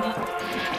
Não.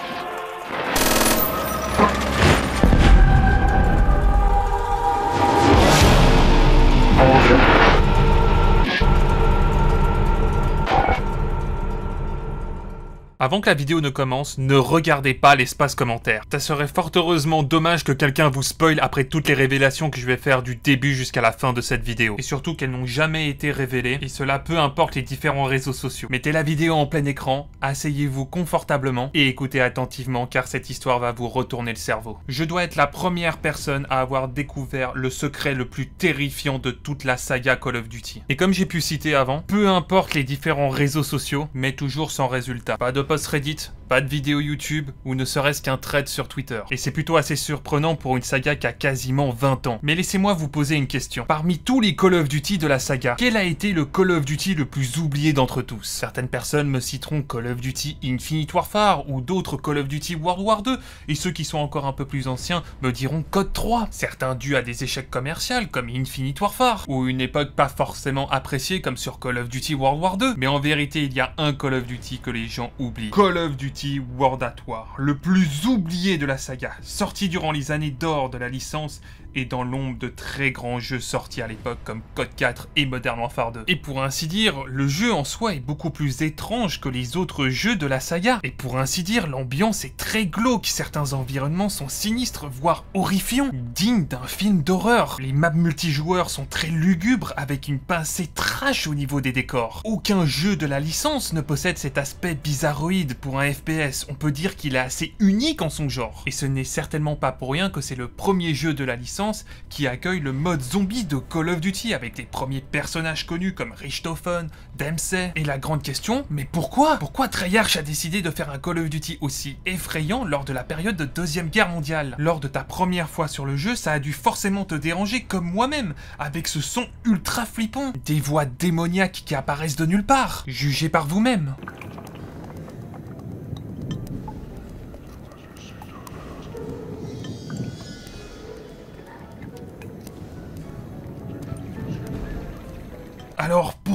Avant que la vidéo ne commence, ne regardez pas l'espace commentaire. Ça serait fort heureusement dommage que quelqu'un vous spoil après toutes les révélations que je vais faire du début jusqu'à la fin de cette vidéo. Et surtout qu'elles n'ont jamais été révélées, et cela peu importe les différents réseaux sociaux. Mettez la vidéo en plein écran, asseyez-vous confortablement et écoutez attentivement car cette histoire va vous retourner le cerveau. Je dois être la première personne à avoir découvert le secret le plus terrifiant de toute la saga Call of Duty. Et comme j'ai pu citer avant, peu importe les différents réseaux sociaux, mais toujours sans résultat. Pas de post Reddit, pas de vidéo YouTube ou ne serait-ce qu'un thread sur Twitter. Et c'est plutôt assez surprenant pour une saga qui a quasiment 20 ans. Mais laissez-moi vous poser une question. Parmi tous les Call of Duty de la saga, quel a été le Call of Duty le plus oublié d'entre tous? Certaines personnes me citeront Call of Duty Infinite Warfare ou d'autres Call of Duty World War 2 et ceux qui sont encore un peu plus anciens me diront Code 3. Certains dus à des échecs commerciaux comme Infinite Warfare ou une époque pas forcément appréciée comme sur Call of Duty World War 2. Mais en vérité, il y a un Call of Duty que les gens oublient. Call of Duty World at le plus oublié de la saga, sorti durant les années d'or de la licence et dans l'ombre de très grands jeux sortis à l'époque comme Code 4 et Modern Warfare 2. Et pour ainsi dire, le jeu en soi est beaucoup plus étrange que les autres jeux de la saga. Et pour ainsi dire, l'ambiance est très glauque, certains environnements sont sinistres, voire horrifiants, dignes d'un film d'horreur. Les maps multijoueurs sont très lugubres avec une pincée trash au niveau des décors. Aucun jeu de la licence ne possède cet aspect bizarroïde pour un FPS, on peut dire qu'il est assez unique en son genre. Et ce n'est certainement pas pour rien que c'est le premier jeu de la licence qui accueille le mode zombie de Call of Duty avec des premiers personnages connus comme Richthofen, Dempsey. Et la grande question, mais pourquoi? Pourquoi Treyarch a décidé de faire un Call of Duty aussi effrayant lors de la période de Deuxième Guerre mondiale? Lors de ta première fois sur le jeu, ça a dû forcément te déranger comme moi-même, avec ce son ultra flippant, des voix démoniaques qui apparaissent de nulle part. Jugez par vous-même.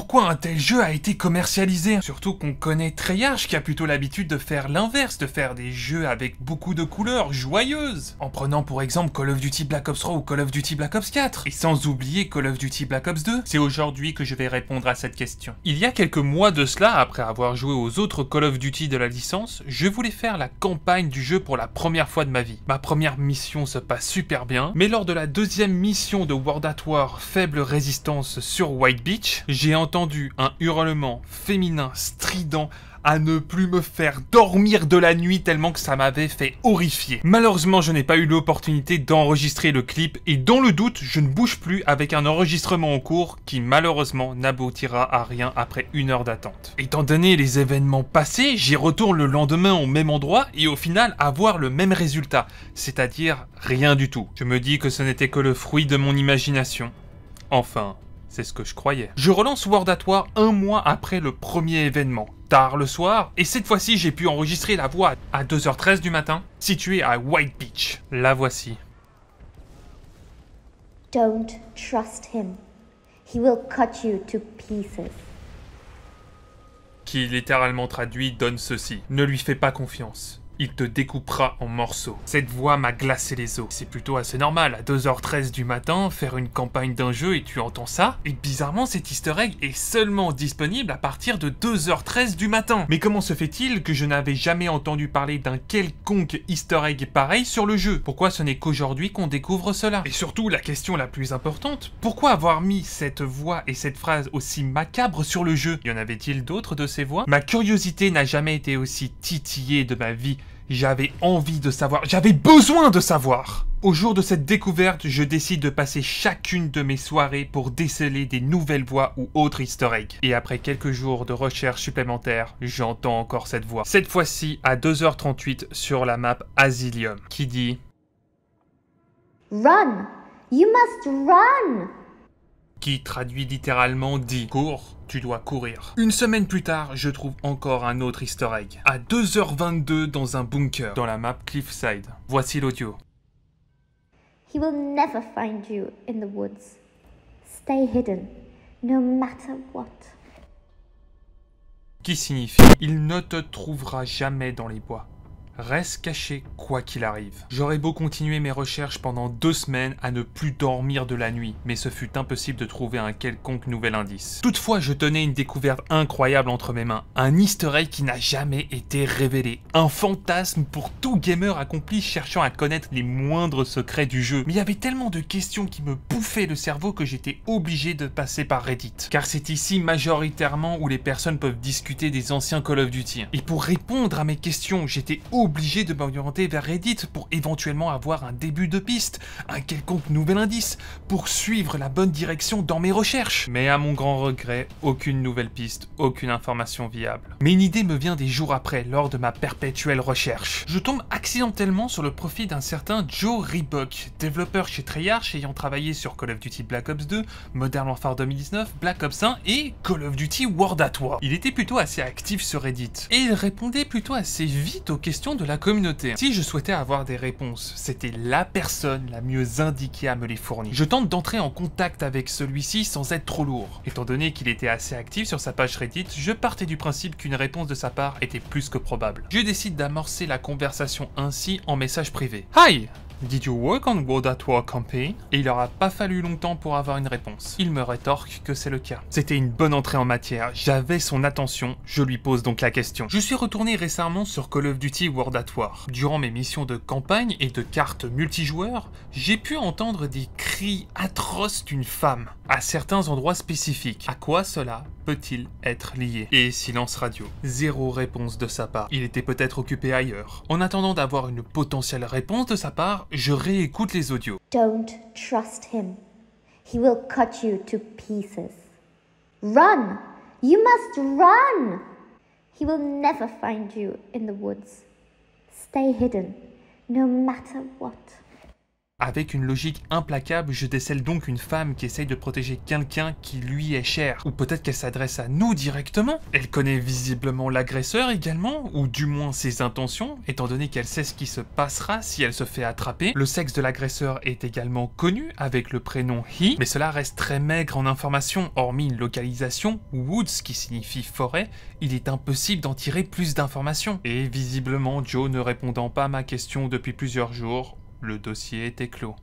Pourquoi un tel jeu a été commercialisé Surtout qu'on connaît Treyarch qui a plutôt l'habitude de faire l'inverse, de faire des jeux avec beaucoup de couleurs joyeuses. En prenant pour exemple Call of Duty Black Ops 3 ou Call of Duty Black Ops 4. Et sans oublier Call of Duty Black Ops 2. C'est aujourd'hui que je vais répondre à cette question. Il y a quelques mois de cela, après avoir joué aux autres Call of Duty de la licence, je voulais faire la campagne du jeu pour la première fois de ma vie. Ma première mission se passe super bien, mais lors de la deuxième mission de World at War Faible Résistance sur White Beach, j'ai entendu un hurlement féminin strident à ne plus me faire dormir de la nuit tellement que ça m'avait fait horrifier. Malheureusement, je n'ai pas eu l'opportunité d'enregistrer le clip et dans le doute, je ne bouge plus avec un enregistrement en cours qui malheureusement n'aboutira à rien après une heure d'attente. Étant donné les événements passés, j'y retourne le lendemain au même endroit et au final avoir le même résultat, c'est-à-dire rien du tout. Je me dis que ce n'était que le fruit de mon imagination. Enfin, c'est ce que je croyais. Je relance World at War un mois après le premier événement, tard le soir, et cette fois-ci j'ai pu enregistrer la voix à 2h13 du matin, située à White Beach. La voici. Don't trust him. He will cut you to pieces. Qui littéralement traduit donne ceci. Ne lui fais pas confiance il te découpera en morceaux. Cette voix m'a glacé les os. C'est plutôt assez normal, à 2h13 du matin, faire une campagne d'un jeu et tu entends ça. Et bizarrement, cet easter egg est seulement disponible à partir de 2h13 du matin. Mais comment se fait-il que je n'avais jamais entendu parler d'un quelconque easter egg pareil sur le jeu? Pourquoi ce n'est qu'aujourd'hui qu'on découvre cela? Et surtout, la question la plus importante, pourquoi avoir mis cette voix et cette phrase aussi macabre sur le jeu? Y en avait-il d'autres de ces voix? Ma curiosité n'a jamais été aussi titillée de ma vie j'avais envie de savoir, j'avais besoin de savoir. Au jour de cette découverte, je décide de passer chacune de mes soirées pour déceler des nouvelles voix ou autres easter eggs. Et après quelques jours de recherche supplémentaires, j'entends encore cette voix. Cette fois-ci à 2h38 sur la map Asilium, qui dit Run! You must run! qui traduit littéralement dit cours, tu dois courir. Une semaine plus tard, je trouve encore un autre easter egg. À 2h22 dans un bunker, dans la map Cliffside. Voici l'audio. He will never find you in the woods. Stay hidden, no matter what qui signifie il ne te trouvera jamais dans les bois reste caché quoi qu'il arrive. J'aurais beau continuer mes recherches pendant deux semaines à ne plus dormir de la nuit, mais ce fut impossible de trouver un quelconque nouvel indice. Toutefois, je tenais une découverte incroyable entre mes mains, un easter egg qui n'a jamais été révélé, un fantasme pour tout gamer accompli cherchant à connaître les moindres secrets du jeu. Mais il y avait tellement de questions qui me bouffaient le cerveau que j'étais obligé de passer par Reddit. Car c'est ici majoritairement où les personnes peuvent discuter des anciens Call of Duty. Et pour répondre à mes questions, j'étais obligé obligé de m'orienter vers Reddit pour éventuellement avoir un début de piste, un quelconque nouvel indice, pour suivre la bonne direction dans mes recherches. Mais à mon grand regret, aucune nouvelle piste, aucune information viable. Mais une idée me vient des jours après, lors de ma perpétuelle recherche. Je tombe accidentellement sur le profil d'un certain Joe Reebok, développeur chez Treyarch ayant travaillé sur Call of Duty Black Ops 2, Modern Warfare 2019, Black Ops 1 et Call of Duty World at War. Il était plutôt assez actif sur Reddit, et il répondait plutôt assez vite aux questions de la communauté. Si je souhaitais avoir des réponses, c'était la personne la mieux indiquée à me les fournir. Je tente d'entrer en contact avec celui-ci sans être trop lourd. Étant donné qu'il était assez actif sur sa page Reddit, je partais du principe qu'une réponse de sa part était plus que probable. Je décide d'amorcer la conversation ainsi en message privé. Hi Did you work on World at War campaign? Et il aura pas fallu longtemps pour avoir une réponse. Il me rétorque que c'est le cas. C'était une bonne entrée en matière, j'avais son attention, je lui pose donc la question. Je suis retourné récemment sur Call of Duty World at War. Durant mes missions de campagne et de cartes multijoueurs, j'ai pu entendre des cris atroces d'une femme, à certains endroits spécifiques. À quoi cela peut-il être lié? Et silence radio. Zéro réponse de sa part. Il était peut-être occupé ailleurs. En attendant d'avoir une potentielle réponse de sa part, je réécoute les audios. Don't trust him. He will cut you to pieces. Run! You must run! He will never find you in the woods. Stay hidden, no matter what. Avec une logique implacable, je décèle donc une femme qui essaye de protéger quelqu'un qui lui est cher. Ou peut-être qu'elle s'adresse à nous directement. Elle connaît visiblement l'agresseur également, ou du moins ses intentions, étant donné qu'elle sait ce qui se passera si elle se fait attraper. Le sexe de l'agresseur est également connu, avec le prénom He, mais cela reste très maigre en information, hormis une localisation, Woods qui signifie forêt, il est impossible d'en tirer plus d'informations. Et visiblement, Joe ne répondant pas à ma question depuis plusieurs jours, le dossier était clos.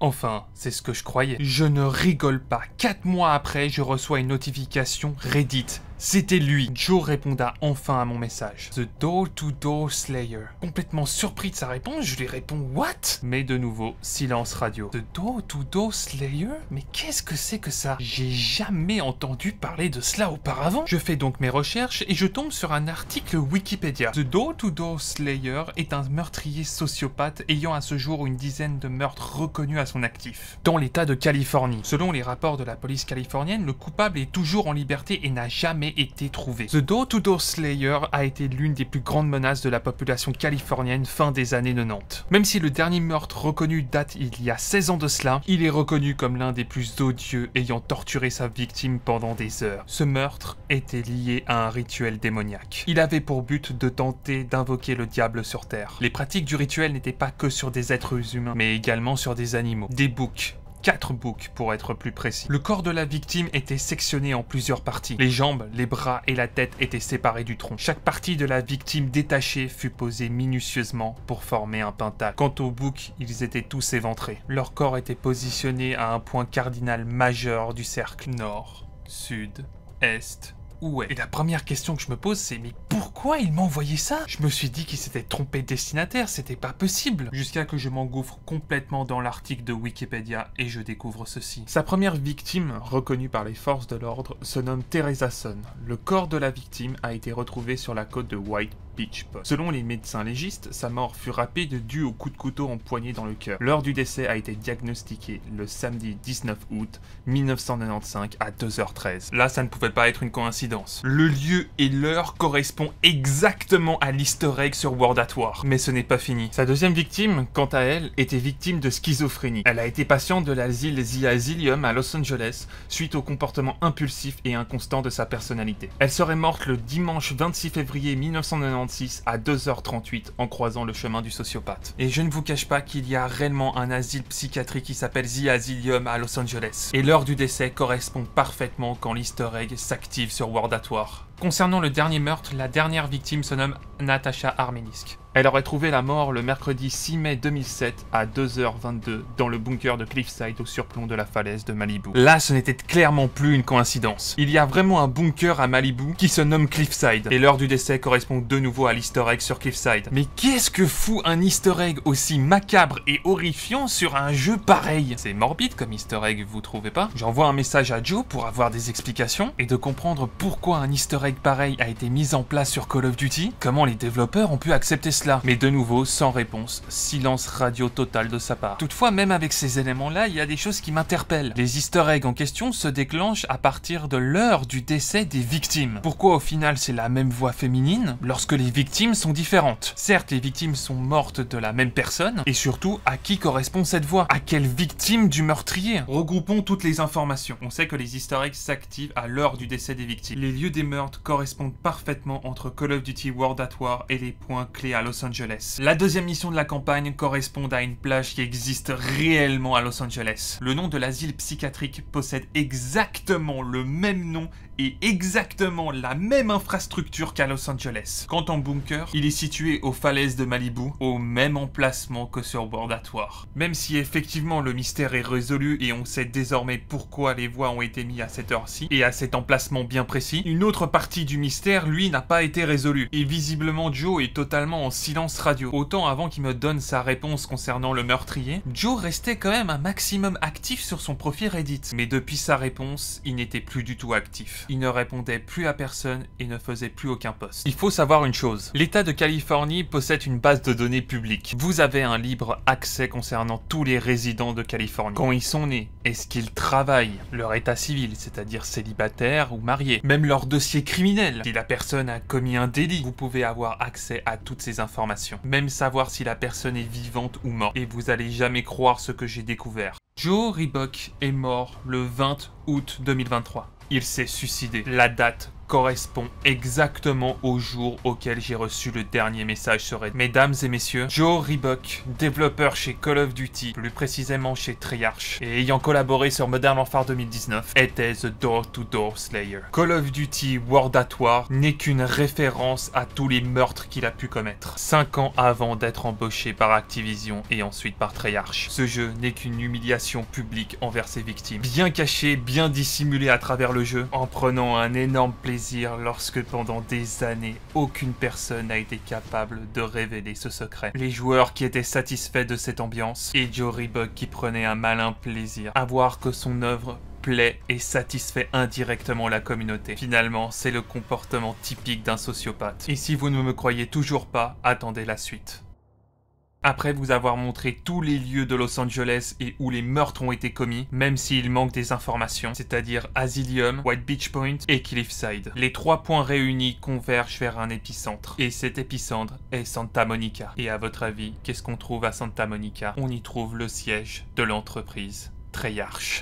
Enfin, c'est ce que je croyais. Je ne rigole pas. Quatre mois après, je reçois une notification Reddit c'était lui. Joe réponda enfin à mon message. The Door-to-Door Slayer. Complètement surpris de sa réponse, je lui réponds What? Mais de nouveau, silence radio. The Door-to-Door Slayer? Mais qu'est-ce que c'est que ça? J'ai jamais entendu parler de cela auparavant. Je fais donc mes recherches et je tombe sur un article Wikipédia. The Door-to-Door Slayer est un meurtrier sociopathe ayant à ce jour une dizaine de meurtres reconnus à son actif. Dans l'état de Californie. Selon les rapports de la police californienne, le coupable est toujours en liberté et n'a jamais été trouvé. The Door-to-Door Slayer a été l'une des plus grandes menaces de la population californienne fin des années 90. Même si le dernier meurtre reconnu date il y a 16 ans de cela, il est reconnu comme l'un des plus odieux ayant torturé sa victime pendant des heures. Ce meurtre était lié à un rituel démoniaque. Il avait pour but de tenter d'invoquer le diable sur Terre. Les pratiques du rituel n'étaient pas que sur des êtres humains, mais également sur des animaux, des boucs, 4 boucs pour être plus précis. Le corps de la victime était sectionné en plusieurs parties. Les jambes, les bras et la tête étaient séparés du tronc. Chaque partie de la victime détachée fut posée minutieusement pour former un pentacle. Quant aux boucs, ils étaient tous éventrés. Leur corps était positionné à un point cardinal majeur du cercle nord, sud, est, et la première question que je me pose, c'est mais pourquoi il m'a envoyé ça? Je me suis dit qu'il s'était trompé de destinataire, c'était pas possible. Jusqu'à que je m'engouffre complètement dans l'article de Wikipédia et je découvre ceci. Sa première victime, reconnue par les forces de l'ordre, se nomme Teresa Son. Le corps de la victime a été retrouvé sur la côte de White Selon les médecins légistes, sa mort fut rapide due au coup de couteau empoigné dans le cœur. L'heure du décès a été diagnostiquée le samedi 19 août 1995 à 2h13. Là, ça ne pouvait pas être une coïncidence. Le lieu et l'heure correspondent exactement à l'easter egg sur World at War. Mais ce n'est pas fini. Sa deuxième victime, quant à elle, était victime de schizophrénie. Elle a été patiente de l'asile The Asylum à Los Angeles suite au comportement impulsif et inconstant de sa personnalité. Elle serait morte le dimanche 26 février 1995 2h36 à 2h38 en croisant le chemin du sociopathe. Et je ne vous cache pas qu'il y a réellement un asile psychiatrique qui s'appelle The Asylum à Los Angeles. Et l'heure du décès correspond parfaitement quand l'easter egg s'active sur World at War. Concernant le dernier meurtre, la dernière victime se nomme Natasha Armenisk. Elle aurait trouvé la mort le mercredi 6 mai 2007 à 2h22 dans le bunker de Cliffside au surplomb de la falaise de Malibu. Là, ce n'était clairement plus une coïncidence. Il y a vraiment un bunker à Malibu qui se nomme Cliffside, et l'heure du décès correspond de nouveau à l'easter egg sur Cliffside. Mais qu'est-ce que fout un easter egg aussi macabre et horrifiant sur un jeu pareil? C'est morbide comme easter egg, vous trouvez pas? J'envoie un message à Joe pour avoir des explications et de comprendre pourquoi un easter egg pareil a été mis en place sur Call of Duty, comment les développeurs ont pu accepter cela mais de nouveau, sans réponse, silence radio total de sa part. Toutefois, même avec ces éléments-là, il y a des choses qui m'interpellent. Les easter eggs en question se déclenchent à partir de l'heure du décès des victimes. Pourquoi au final c'est la même voix féminine lorsque les victimes sont différentes? Certes, les victimes sont mortes de la même personne, et surtout, à qui correspond cette voix? À quelle victime du meurtrier? Regroupons toutes les informations. On sait que les easter eggs s'activent à l'heure du décès des victimes. Les lieux des meurtres correspondent parfaitement entre Call of Duty World at War et les points clés à Los La deuxième mission de la campagne correspond à une plage qui existe réellement à Los Angeles. Le nom de l'asile psychiatrique possède exactement le même nom et exactement la même infrastructure qu'à Los Angeles. Quant en bunker, il est situé aux falaises de Malibu, au même emplacement que sur Bordatoire. Même si effectivement le mystère est résolu et on sait désormais pourquoi les voix ont été mises à cette heure-ci et à cet emplacement bien précis, une autre partie du mystère, lui, n'a pas été résolue. Et visiblement Joe est totalement en silence radio. Autant avant qu'il me donne sa réponse concernant le meurtrier, Joe restait quand même un maximum actif sur son profil Reddit. Mais depuis sa réponse, il n'était plus du tout actif il ne répondait plus à personne et ne faisait plus aucun poste. Il faut savoir une chose, l'État de Californie possède une base de données publique. Vous avez un libre accès concernant tous les résidents de Californie. Quand ils sont nés, est-ce qu'ils travaillent, leur état civil, c'est-à-dire célibataire ou marié, même leur dossier criminel. Si la personne a commis un délit, vous pouvez avoir accès à toutes ces informations. Même savoir si la personne est vivante ou morte. Et vous allez jamais croire ce que j'ai découvert. Joe Reebok est mort le 20 août 2023 il s'est suicidé. La date correspond exactement au jour auquel j'ai reçu le dernier message sur Reddit. Mesdames et messieurs, Joe Reebok, développeur chez Call of Duty, plus précisément chez Treyarch, et ayant collaboré sur Modern Warfare 2019, était The Door-to-Door Slayer. Call of Duty World at War n'est qu'une référence à tous les meurtres qu'il a pu commettre, 5 ans avant d'être embauché par Activision et ensuite par Treyarch. Ce jeu n'est qu'une humiliation publique envers ses victimes, bien caché, bien dissimulé à travers le jeu, en prenant un énorme plaisir lorsque pendant des années, aucune personne n'a été capable de révéler ce secret. Les joueurs qui étaient satisfaits de cette ambiance et Joe Reebok qui prenait un malin plaisir à voir que son œuvre plaît et satisfait indirectement la communauté. Finalement, c'est le comportement typique d'un sociopathe. Et si vous ne me croyez toujours pas, attendez la suite. Après vous avoir montré tous les lieux de Los Angeles et où les meurtres ont été commis, même s'il manque des informations, c'est-à-dire Asylum, White Beach Point et Cliffside. Les trois points réunis convergent vers un épicentre. Et cet épicentre est Santa Monica. Et à votre avis, qu'est-ce qu'on trouve à Santa Monica? On y trouve le siège de l'entreprise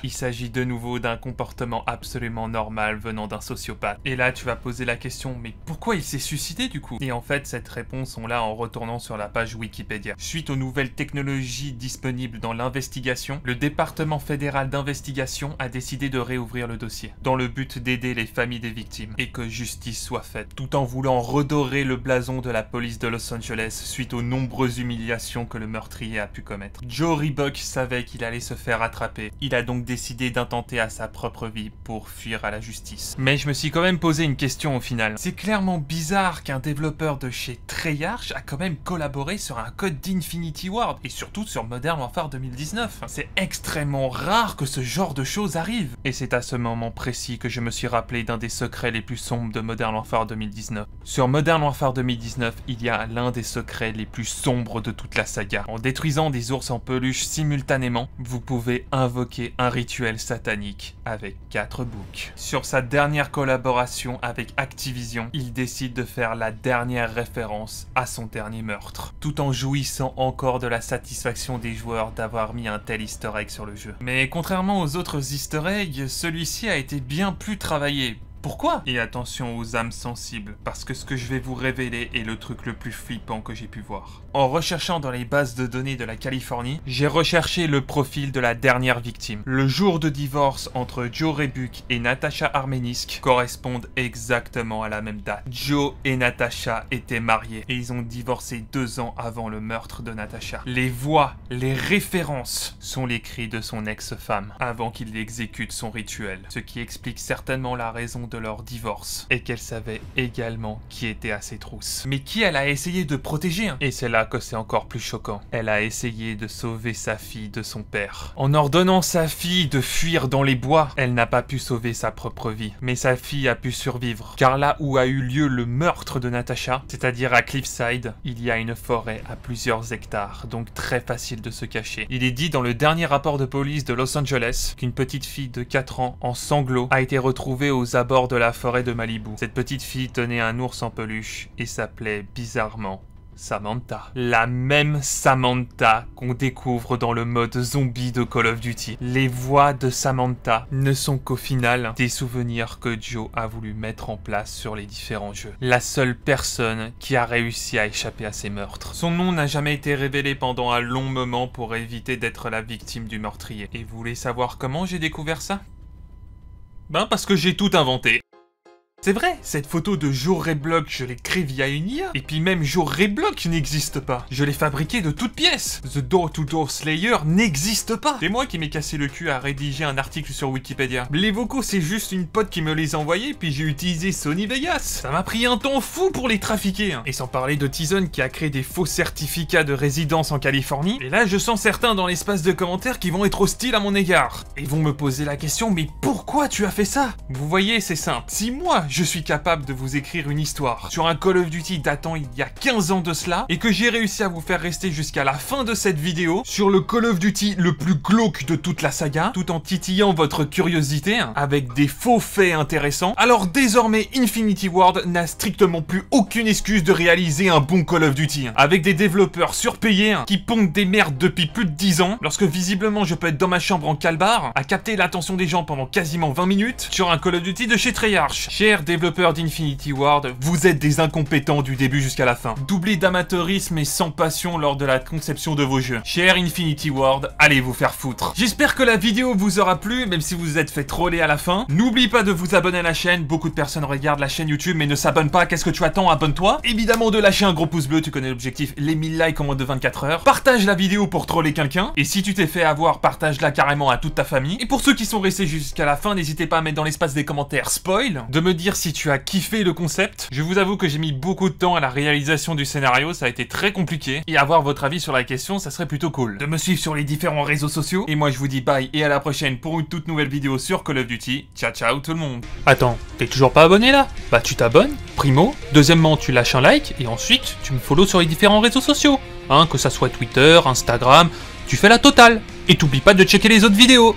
Il s'agit de nouveau d'un comportement absolument normal venant d'un sociopathe. Et là, tu vas poser la question, mais pourquoi il s'est suicidé du coup? Et en fait, cette réponse, on l'a en retournant sur la page Wikipédia. Suite aux nouvelles technologies disponibles dans l'investigation, le département fédéral d'investigation a décidé de réouvrir le dossier, dans le but d'aider les familles des victimes, et que justice soit faite, tout en voulant redorer le blason de la police de Los Angeles suite aux nombreuses humiliations que le meurtrier a pu commettre. Joe Reebok savait qu'il allait se faire attraper il a donc décidé d'intenter à sa propre vie pour fuir à la justice. Mais je me suis quand même posé une question au final. C'est clairement bizarre qu'un développeur de chez Treyarch a quand même collaboré sur un code d'Infinity Ward, et surtout sur Modern Warfare 2019. C'est extrêmement rare que ce genre de choses arrive. Et c'est à ce moment précis que je me suis rappelé d'un des secrets les plus sombres de Modern Warfare 2019. Sur Modern Warfare 2019, il y a l'un des secrets les plus sombres de toute la saga. En détruisant des ours en peluche simultanément, vous pouvez invoquer un rituel satanique avec quatre boucs. Sur sa dernière collaboration avec Activision, il décide de faire la dernière référence à son dernier meurtre, tout en jouissant encore de la satisfaction des joueurs d'avoir mis un tel easter egg sur le jeu. Mais contrairement aux autres easter eggs, celui-ci a été bien plus travaillé, pourquoi? Et attention aux âmes sensibles, parce que ce que je vais vous révéler est le truc le plus flippant que j'ai pu voir. En recherchant dans les bases de données de la Californie, j'ai recherché le profil de la dernière victime. Le jour de divorce entre Joe Rebuck et Natasha Armenisk correspondent exactement à la même date. Joe et Natasha étaient mariés et ils ont divorcé deux ans avant le meurtre de Natasha. Les voix, les références sont les cris de son ex-femme avant qu'il exécute son rituel, ce qui explique certainement la raison de leur divorce et qu'elle savait également qui était à ses trousses. Mais qui elle a essayé de protéger hein? Et c'est là que c'est encore plus choquant. Elle a essayé de sauver sa fille de son père. En ordonnant sa fille de fuir dans les bois, elle n'a pas pu sauver sa propre vie. Mais sa fille a pu survivre. Car là où a eu lieu le meurtre de Natasha, c'est-à-dire à Cliffside, il y a une forêt à plusieurs hectares, donc très facile de se cacher. Il est dit dans le dernier rapport de police de Los Angeles qu'une petite fille de 4 ans en sanglots a été retrouvée aux abords de la forêt de Malibu. Cette petite fille tenait un ours en peluche et s'appelait bizarrement Samantha. La même Samantha qu'on découvre dans le mode zombie de Call of Duty. Les voix de Samantha ne sont qu'au final des souvenirs que Joe a voulu mettre en place sur les différents jeux. La seule personne qui a réussi à échapper à ces meurtres. Son nom n'a jamais été révélé pendant un long moment pour éviter d'être la victime du meurtrier. Et vous voulez savoir comment j'ai découvert ça? Ben parce que j'ai tout inventé. C'est vrai, cette photo de Joe Reblock, je l'ai créée via une IA. Et puis même Joe Reblock n'existe pas. Je l'ai fabriqué de toutes pièces. The Door to Door Slayer n'existe pas. C'est moi qui m'ai cassé le cul à rédiger un article sur Wikipédia. Les vocaux, c'est juste une pote qui me les a envoyés, puis j'ai utilisé Sony Vegas. Ça m'a pris un temps fou pour les trafiquer. hein. Et sans parler de Tizen qui a créé des faux certificats de résidence en Californie. Et là, je sens certains dans l'espace de commentaires qui vont être hostiles à mon égard. Et vont me poser la question, mais pourquoi tu as fait ça? Vous voyez, c'est simple. Si moi, je suis capable de vous écrire une histoire sur un Call of Duty datant il y a 15 ans de cela, et que j'ai réussi à vous faire rester jusqu'à la fin de cette vidéo sur le Call of Duty le plus glauque de toute la saga, tout en titillant votre curiosité, hein, avec des faux faits intéressants, alors désormais Infinity Ward n'a strictement plus aucune excuse de réaliser un bon Call of Duty, hein, avec des développeurs surpayés hein, qui pondent des merdes depuis plus de 10 ans, lorsque visiblement je peux être dans ma chambre en calbar, à capter l'attention des gens pendant quasiment 20 minutes, sur un Call of Duty de chez Treyarch. Chers développeurs d'Infinity Ward, vous êtes des incompétents du début jusqu'à la fin. Doublés d'amateurisme et sans passion lors de la conception de vos jeux. Cher Infinity Ward, allez vous faire foutre. J'espère que la vidéo vous aura plu, même si vous vous êtes fait troller à la fin. N'oublie pas de vous abonner à la chaîne, beaucoup de personnes regardent la chaîne YouTube mais ne s'abonnent pas, qu'est-ce que tu attends? Abonne-toi. Évidemment de lâcher un gros pouce bleu, tu connais l'objectif, les 1000 likes en moins de 24 heures. Partage la vidéo pour troller quelqu'un, et si tu t'es fait avoir, partage-la carrément à toute ta famille. Et pour ceux qui sont restés jusqu'à la fin, n'hésitez pas à mettre dans l'espace des commentaires spoil, de me dire si tu as kiffé le concept. Je vous avoue que j'ai mis beaucoup de temps à la réalisation du scénario, ça a été très compliqué, et avoir votre avis sur la question, ça serait plutôt cool. De me suivre sur les différents réseaux sociaux, et moi je vous dis bye et à la prochaine pour une toute nouvelle vidéo sur Call of Duty. Ciao ciao tout le monde. Attends, t'es toujours pas abonné là? Bah tu t'abonnes, primo. Deuxièmement, tu lâches un like, et ensuite tu me follow sur les différents réseaux sociaux. Hein, que ça soit Twitter, Instagram, tu fais la totale. Et t'oublies pas de checker les autres vidéos.